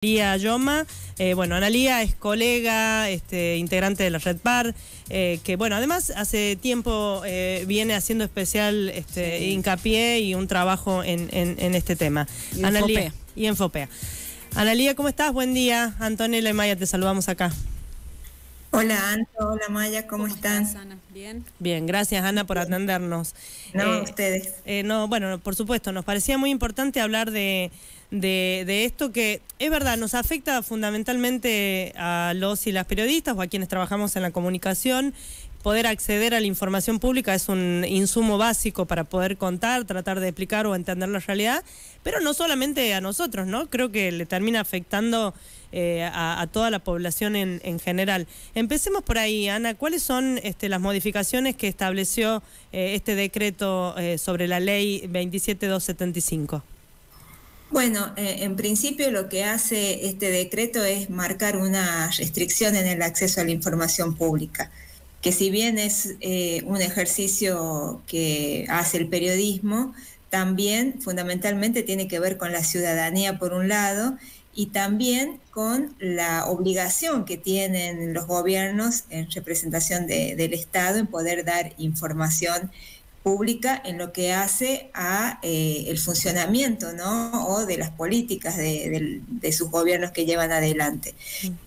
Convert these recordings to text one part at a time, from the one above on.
Analía Yoma. Eh, bueno, Analía es colega, este, integrante de la Red Par, eh, que bueno, además hace tiempo eh, viene haciendo especial este, hincapié y un trabajo en, este tema. Y Analía, y en FOPEA. Analía, ¿cómo estás? Buen día. Antonella y Maya, te saludamos acá. Hola Anto, hola Maya, ¿cómo, están? Ana? Bien. Bien, gracias Ana por atendernos. No, ustedes. no, bueno, por supuesto, nos parecía muy importante hablar de de, esto que es verdad, nos afecta fundamentalmente a los y las periodistas o a quienes trabajamos en la comunicación. Poder acceder a la información pública es un insumo básico para poder contar, tratar de explicar o entender la realidad, pero no solamente a nosotros, ¿no? Creo que le termina afectando eh, a, toda la población en, en, general. Empecemos por ahí, Ana. ¿Cuáles son este, las modificaciones que estableció eh, este decreto eh, sobre la ley 27275? Bueno, en principio lo que hace este decreto es marcar una restricción en el acceso a la información pública, que si bien es un ejercicio que hace el periodismo, también fundamentalmente tiene que ver con la ciudadanía por un lado y también con la obligación que tienen los gobiernos en representación del Estado en poder dar información pública en lo que hace a eh, el funcionamiento ¿no? o de las políticas de, sus gobiernos que llevan adelante.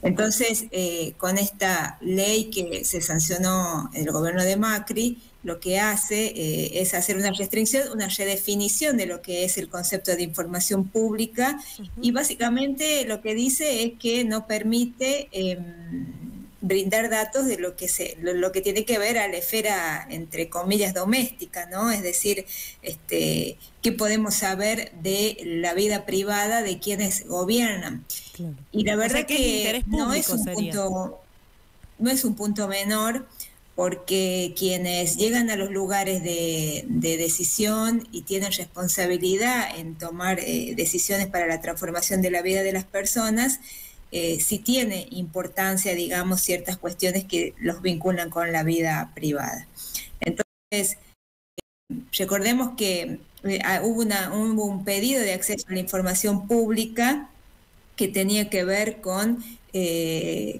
Entonces, eh, con esta ley que se sancionó el gobierno de Macri, lo que hace eh, es hacer una restricción, una redefinición de lo que es el concepto de información pública. Y básicamente lo que dice es que no permite em, brindar datos de lo que se lo, que tiene que ver a la esfera entre comillas doméstica no es decir este qué podemos saber de la vida privada de quienes gobiernan y la verdad que, no es un punto no es un punto menor porque quienes llegan a los lugares de, decisión y tienen responsabilidad en tomar eh, decisiones para la transformación de la vida de las personas eh, si tiene importancia, digamos, ciertas cuestiones que los vinculan con la vida privada. Entonces, recordemos que eh, ah, hubo, un pedido de acceso a la información pública que tenía que ver con,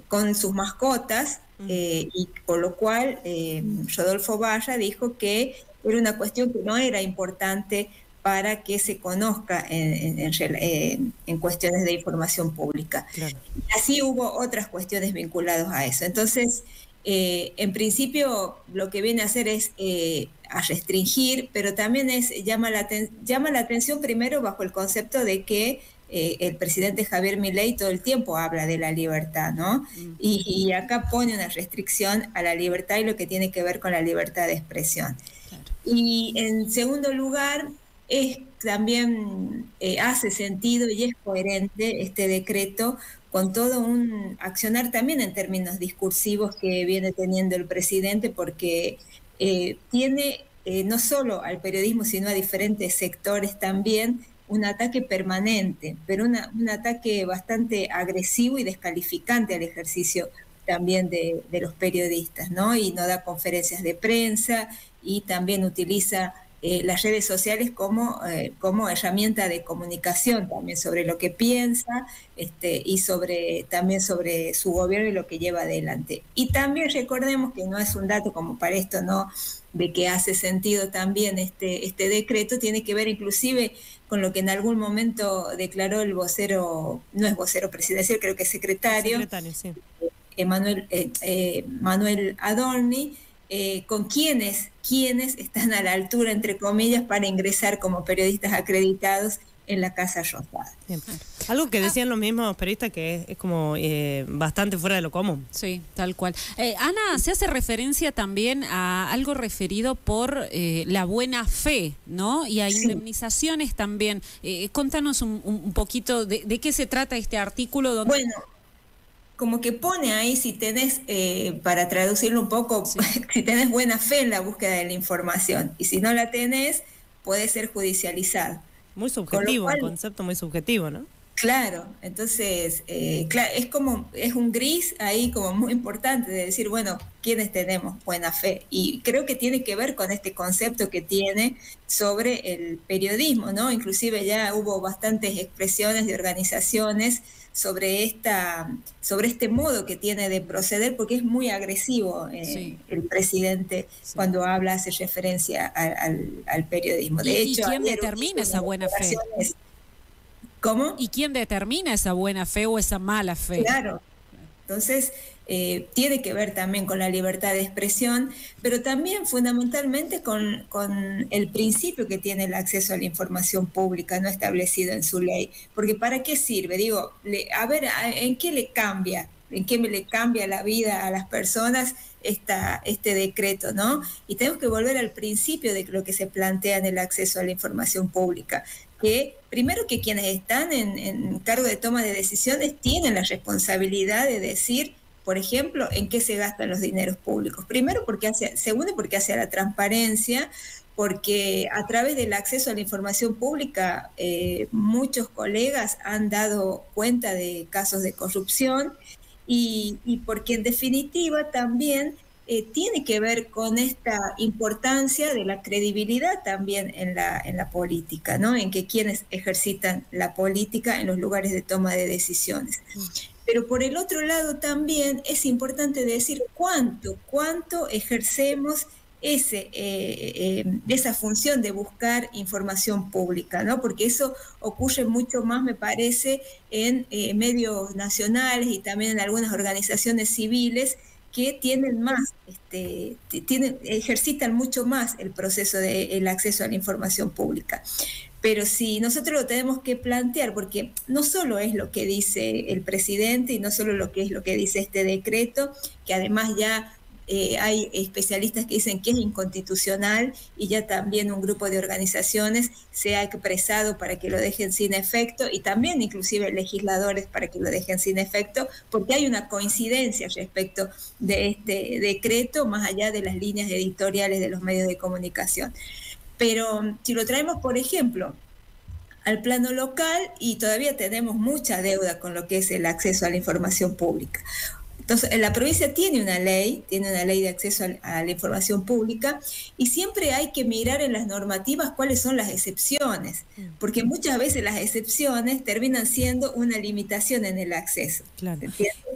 con sus mascotas, y por lo cual Rodolfo Barra dijo que era una cuestión que no era importante para que se conozca en, cuestiones de información pública. Así hubo otras cuestiones vinculadas a eso. Entonces, eh, en principio lo que viene a hacer es eh, a restringir, pero también es llama la, llama la atención primero bajo el concepto de que eh, el presidente Javier Milei todo el tiempo habla de la libertad, ¿no? Mm. Y, y, acá pone una restricción a la libertad y lo que tiene que ver con la libertad de expresión. Y en segundo lugar, es también eh, hace sentido y es coherente este decreto con todo un accionar también en términos discursivos que viene teniendo el presidente, porque eh, tiene eh, no solo al periodismo, sino a diferentes sectores también un ataque permanente, pero un ataque bastante agresivo y descalificante al ejercicio también de, los periodistas, ¿no? Y no da conferencias de prensa y también utiliza eh, las redes sociales como, eh, como herramienta de comunicación también sobre lo que piensa este, y sobre, también sobre su gobierno y lo que lleva adelante. Y también recordemos que no es un dato como para esto, ¿no? de que hace sentido también este, este decreto, tiene que ver inclusive con lo que en algún momento declaró el vocero, no es vocero presidencial, creo que es secretario, secretario sí. Emanuel, eh, Manuel Adorni, eh, con quiénes, quiénes están a la altura, entre comillas, para ingresar como periodistas acreditados en la Casa Rosada. Algo que decían los mismos periodistas que es, como eh, bastante fuera de lo común. Sí, tal cual. Eh, Ana, se hace referencia también a algo referido por la buena fe, ¿no? Y a indemnizaciones también. contanos un, poquito de, de, qué se trata este artículo. Donde... Bueno, como que pone ahí si tenés, eh, para traducirlo un poco, si tenés buena fe en la búsqueda de la información y si no la tenés, puede ser judicializado. Muy subjetivo, un concepto muy subjetivo, ¿no? Claro, entonces, eh, es como, es un gris ahí como muy importante de decir, bueno, ¿quiénes tenemos buena fe? Y creo que tiene que ver con este concepto que tiene sobre el periodismo, ¿no? Inclusive ya hubo bastantes expresiones de organizaciones sobre esta, sobre este modo que tiene de proceder, porque es muy agresivo eh, el presidente cuando habla, hace referencia al, periodismo. De hecho, ¿y quién determina esa buena fe? ¿Cómo? ¿Y quién determina esa buena fe o esa mala fe? Claro. Entonces, eh, tiene que ver también con la libertad de expresión, pero también fundamentalmente con, el principio que tiene el acceso a la información pública no establecido en su ley. Porque ¿para qué sirve? Digo, a ver, ¿en qué le cambia? ¿En qué me le cambia la vida a las personas esta, este decreto? ¿no? Y tenemos que volver al principio de lo que se plantea en el acceso a la información pública que primero que quienes están en, cargo de toma de decisiones tienen la responsabilidad de decir, por ejemplo, en qué se gastan los dineros públicos. Primero porque hace, segundo porque hace la transparencia, porque a través del acceso a la información pública eh, muchos colegas han dado cuenta de casos de corrupción y, porque en definitiva también eh, tiene que ver con esta importancia de la credibilidad también en la, en la política, ¿no? En que quienes ejercitan la política en los lugares de toma de decisiones. Pero por el otro lado también es importante decir cuánto, cuánto ejercemos ese, eh, eh, esa función de buscar información pública, ¿no? Porque eso ocurre mucho más, me parece, en medios nacionales y también en algunas organizaciones civiles que tienen más, este, tienen, ejercitan mucho más el proceso del acceso a la información pública. Pero si nosotros lo tenemos que plantear, porque no solo es lo que dice el presidente y no solo lo que es lo que dice este decreto, que además ya eh, hay especialistas que dicen que es inconstitucional y ya también un grupo de organizaciones se ha expresado para que lo dejen sin efecto y también inclusive legisladores para que lo dejen sin efecto, porque hay una coincidencia respecto de este decreto más allá de las líneas editoriales de los medios de comunicación. Pero si lo traemos, por ejemplo, al plano local y todavía tenemos mucha deuda con lo que es el acceso a la información pública. Entonces, la provincia tiene una ley, tiene una ley de acceso a, la información pública y siempre hay que mirar en las normativas cuáles son las excepciones, mm. porque muchas veces las excepciones terminan siendo una limitación en el acceso. Claro.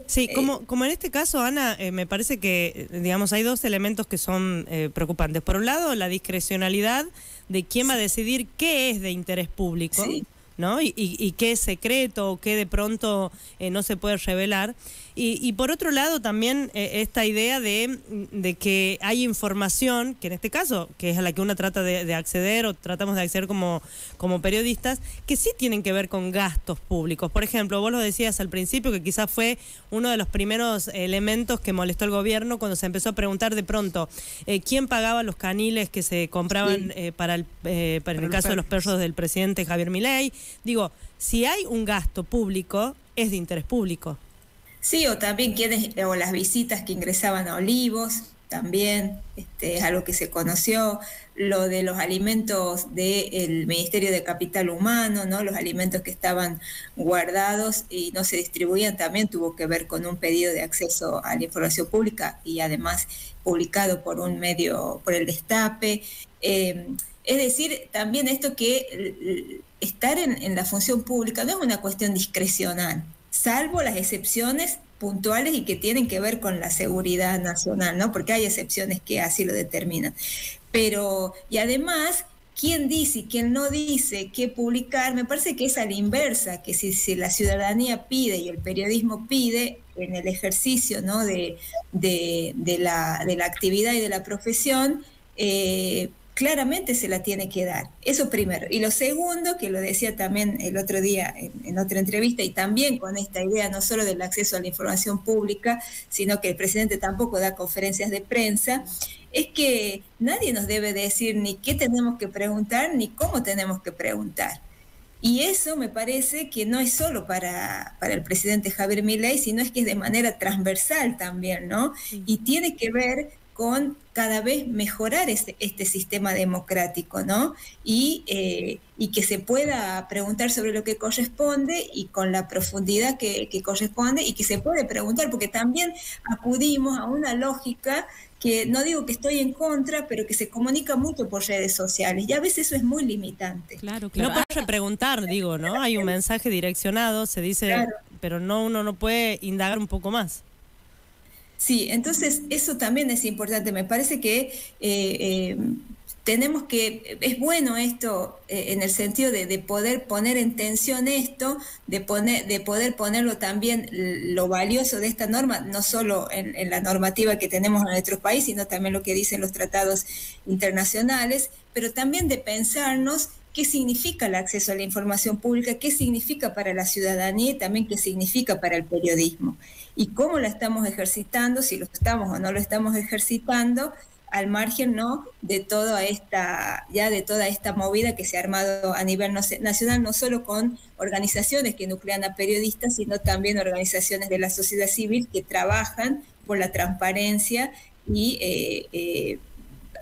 Sí, como, como en este caso, Ana, eh, me parece que, digamos, hay dos elementos que son eh, preocupantes. Por un lado, la discrecionalidad de quién va a decidir qué es de interés público. ¿No? Y, y, qué es secreto o qué de pronto eh, no se puede revelar. Y, por otro lado también eh, esta idea de, que hay información, que en este caso, que es a la que uno trata de, acceder o tratamos de acceder como, como periodistas, que sí tienen que ver con gastos públicos. Por ejemplo, vos lo decías al principio que quizás fue uno de los primeros elementos que molestó al gobierno cuando se empezó a preguntar de pronto eh, quién pagaba los caniles que se compraban para, el, para el caso de los perros del presidente Javier Milei. Digo, si hay un gasto público, es de interés público. Sí, o también quienes, o las visitas que ingresaban a Olivos, también este, es algo que se conoció, lo de los alimentos del Ministerio de Capital Humano, ¿no? los alimentos que estaban guardados y no se distribuían, también tuvo que ver con un pedido de acceso a la información pública y además publicado por un medio, por el Destape. Eh, es decir, también esto que estar en, la función pública no es una cuestión discrecional, salvo las excepciones puntuales y que tienen que ver con la seguridad nacional, ¿no? Porque hay excepciones que así lo determinan. Pero, y además, quién dice y quién no dice qué publicar, me parece que es a la inversa, que si, la ciudadanía pide y el periodismo pide en el ejercicio ¿no? de, la, de la actividad y de la profesión, eh, claramente se la tiene que dar. Eso primero. Y lo segundo, que lo decía también el otro día en, otra entrevista, y también con esta idea no solo del acceso a la información pública, sino que el presidente tampoco da conferencias de prensa, es que nadie nos debe decir ni qué tenemos que preguntar ni cómo tenemos que preguntar. Y eso me parece que no es solo para, para el presidente Javier Milei, sino es que es de manera transversal también, ¿no? Y tiene que ver con cada vez mejorar este, este sistema democrático, ¿no? Y, eh, y, que se pueda preguntar sobre lo que corresponde y con la profundidad que, que, corresponde y que se puede preguntar, porque también acudimos a una lógica que no digo que estoy en contra, pero que se comunica mucho por redes sociales y a veces eso es muy limitante. Claro, claro. No puedes preguntar, digo, ¿no? Hay un mensaje direccionado, se dice, pero no uno no puede indagar un poco más. Sí, entonces eso también es importante. Me parece que eh, eh, tenemos que, es bueno esto eh, en el sentido de, poder poner en tensión esto, de, poner, de poder ponerlo también lo valioso de esta norma, no solo en, en, la normativa que tenemos en nuestro país, sino también lo que dicen los tratados internacionales, pero también de pensarnos qué significa el acceso a la información pública, qué significa para la ciudadanía y también qué significa para el periodismo. Y cómo la estamos ejercitando, si lo estamos o no lo estamos ejercitando, al margen no de toda esta ya de toda esta movida que se ha armado a nivel nacional no solo con organizaciones que nuclean a periodistas sino también organizaciones de la sociedad civil que trabajan por la transparencia y eh, eh,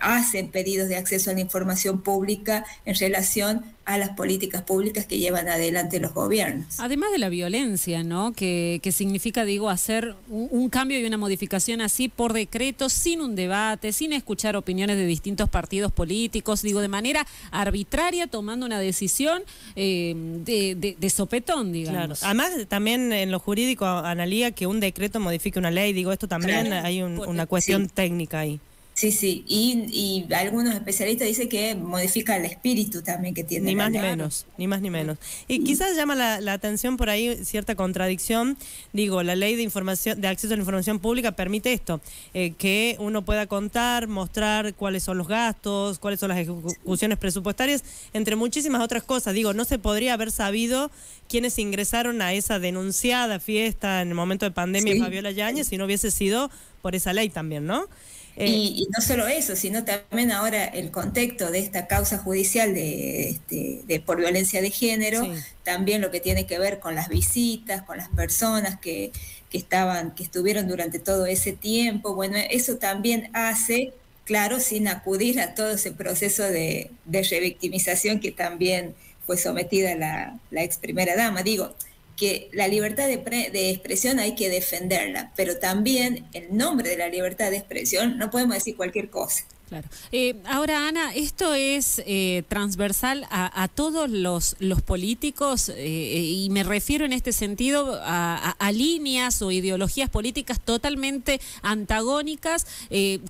hacen pedidos de acceso a la información pública en relación a las políticas públicas que llevan adelante los gobiernos. Además de la violencia, ¿no? Que, significa, digo, hacer un, cambio y una modificación así por decreto, sin un debate, sin escuchar opiniones de distintos partidos políticos, digo, de manera arbitraria, tomando una decisión eh, de, sopetón, digamos. Además, también en lo jurídico, Analía, que un decreto modifique una ley, digo, esto también hay una cuestión técnica ahí. Sí, sí, y, algunos especialistas dicen que modifica el espíritu también que tiene. Ni más ni menos, ni más ni menos. Y quizás llama la, atención por ahí cierta contradicción. Digo, la ley de información, de acceso a la información pública permite esto, eh, que uno pueda contar, mostrar cuáles son los gastos, cuáles son las ejecuciones presupuestarias, entre muchísimas otras cosas. Digo, no se podría haber sabido quiénes ingresaron a esa denunciada fiesta en el momento de pandemia Fabiola Yáñez si no hubiese sido por esa ley también, ¿no? Eh, y, no solo eso, sino también ahora el contexto de esta causa judicial de, este, de por violencia de género, también lo que tiene que ver con las visitas, con las personas que, que, estaban, que estuvieron durante todo ese tiempo. Bueno, eso también hace, claro, sin acudir a todo ese proceso de, de revictimización que también fue sometida la, la ex primera dama. Digo, que la libertad de, expresión hay que defenderla, pero también el nombre de la libertad de expresión no podemos decir cualquier cosa. Claro. Eh, ahora, Ana, esto es eh, transversal a, todos los, los políticos eh, y me refiero en este sentido a, líneas o ideologías políticas totalmente antagónicas,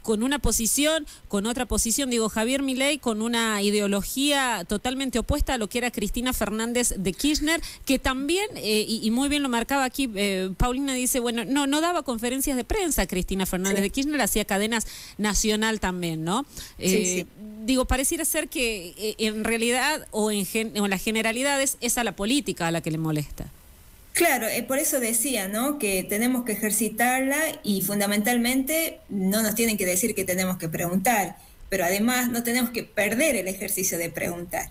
con una posición, con otra posición. Digo, Javier Milei con una ideología totalmente opuesta a lo que era Cristina Fernández de Kirchner, que también, y, y, muy bien lo marcaba aquí, Paulina dice, bueno, no, no daba conferencias de prensa Cristina Fernández de Kirchner, hacía cadenas nacional también. ¿no? Eh, digo, pareciera ser que eh, en realidad o en, en las generalidades es a la política a la que le molesta. Claro, eh, por eso decía, ¿no? Que tenemos que ejercitarla y fundamentalmente no nos tienen que decir que tenemos que preguntar, pero además no tenemos que perder el ejercicio de preguntar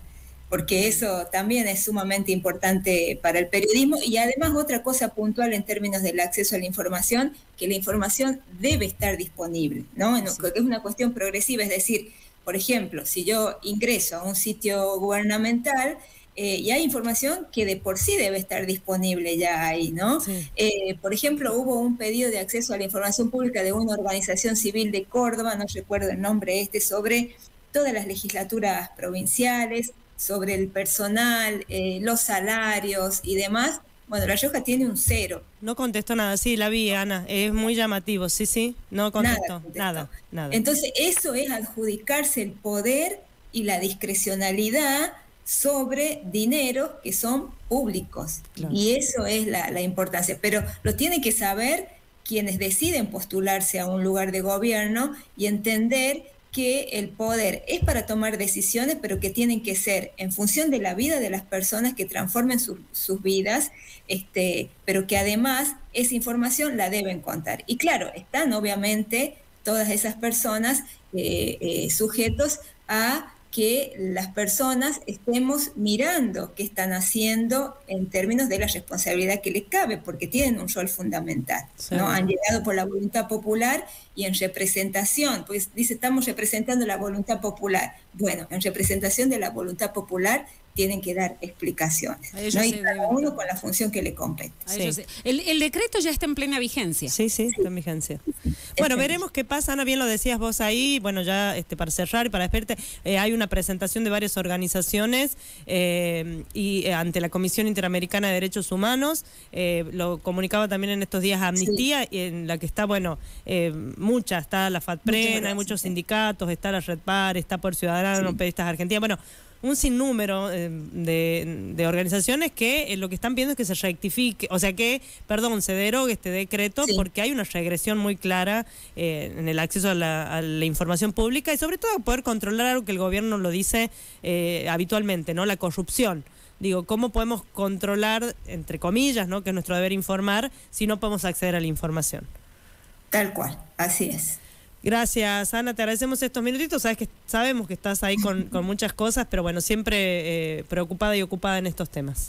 porque eso también es sumamente importante para el periodismo. Y además otra cosa puntual en términos del acceso a la información, que la información debe estar disponible, ¿no? Es una cuestión progresiva, es decir, por ejemplo, si yo ingreso a un sitio gubernamental, eh, y hay información que de por sí debe estar disponible ya ahí, ¿no? Eh, por ejemplo, hubo un pedido de acceso a la información pública de una organización civil de Córdoba, no recuerdo el nombre este, sobre todas las legislaturas provinciales, sobre el personal, eh, los salarios y demás, bueno, La Rioja tiene un cero. No contestó nada, sí, la vi, Ana, es muy llamativo, sí, sí, no contestó, nada, nada. Entonces, eso es adjudicarse el poder y la discrecionalidad sobre dineros que son públicos. Y eso es la, la importancia. Pero lo tienen que saber quienes deciden postularse a un lugar de gobierno y entender que el poder es para tomar decisiones, pero que tienen que ser en función de la vida de las personas que transformen sus vidas, este, pero que además esa información la deben contar. Y claro, están obviamente todas esas personas eh, eh, sujetos a que las personas estemos mirando qué están haciendo en términos de la responsabilidad que les cabe, porque tienen un rol fundamental. ¿no? Han llegado por la voluntad popular y en representación, pues dice, estamos representando la voluntad popular. Bueno, en representación de la voluntad popular tienen que dar explicaciones. ¿no? Y cada uno con la función que le compete. El, decreto ya está en plena vigencia. Sí, sí, está en vigencia. Bueno, veremos qué pasa, Ana, bien lo decías vos ahí, bueno, ya este, para cerrar y para despedirte, eh, hay una presentación de varias organizaciones eh, y eh, ante la Comisión Interamericana de Derechos Humanos, lo comunicaba también en estos días Amnistía, en la que está, bueno, mucha, está la FATPREN, hay muchos sindicatos, está la Red Par, está por Ciudadanos, sí. Periodistas Argentina, bueno, un sinnúmero eh, de, organizaciones que eh, lo que están viendo es que se rectifique, o sea que, perdón, se derogue este decreto porque hay una regresión muy clara eh, en el acceso a la, información pública y sobre todo poder controlar algo que el gobierno lo dice habitualmente, ¿no? La corrupción. Digo, ¿cómo podemos controlar, entre comillas, ¿no? que es nuestro deber informar, si no podemos acceder a la información? Tal cual, así es. Gracias, Ana. Te agradecemos estos minutitos. Sabes que sabemos que estás ahí con, muchas cosas, pero bueno, siempre eh, preocupada y ocupada en estos temas.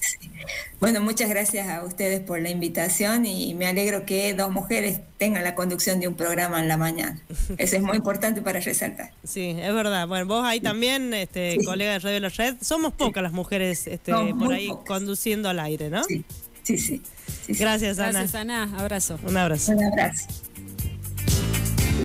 Bueno, muchas gracias a ustedes por la invitación y me alegro que dos mujeres tengan la conducción de un programa en la mañana. Eso es muy importante para resaltar. Sí, es verdad. Bueno, vos ahí también, este, colega de Radio La Red, somos pocas las mujeres este, por ahí conduciendo al aire, ¿no? Sí, sí, sí. Gracias, Ana. Gracias, Ana. Abrazo. Un abrazo. Un abrazo.